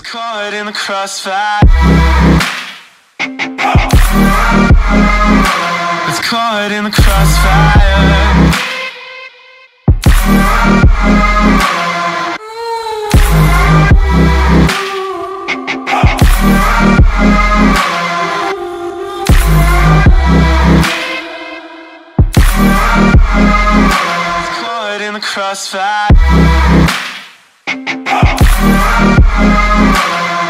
It's caught in the crossfire. It's caught in the crossfire. Crossfire.